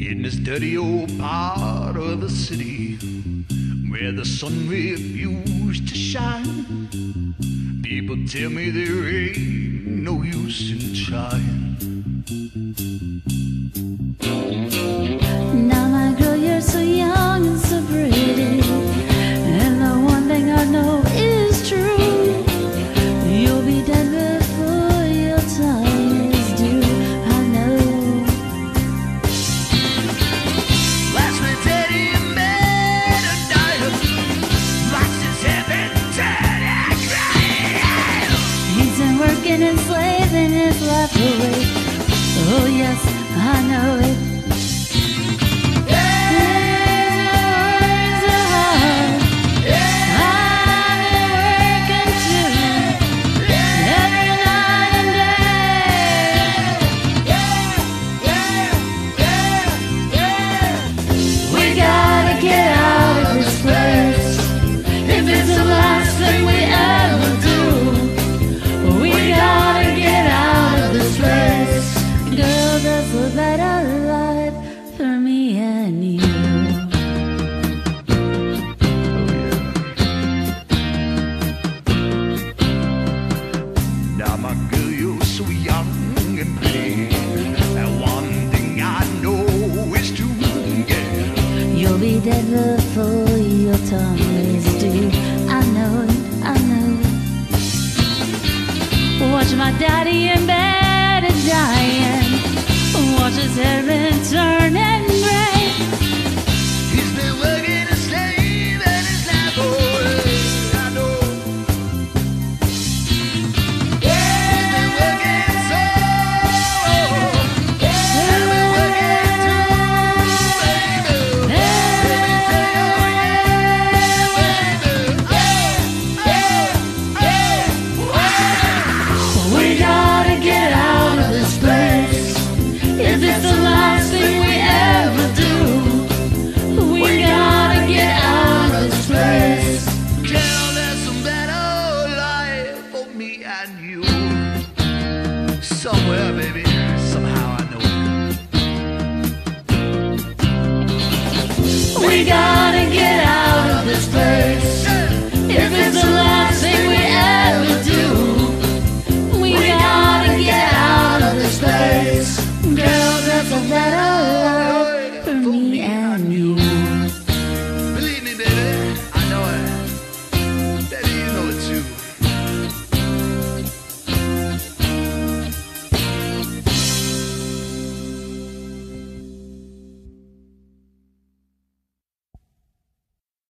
In this dirty old part of the city where the sun refused to shine, people tell me there ain't no use in trying. and enslaving is love away. Oh yes, I know it. ever for your tongue is due. I know it, I know it. Watch my daddy in bed and dying. Watch his heaven turn and. you somewhere, baby.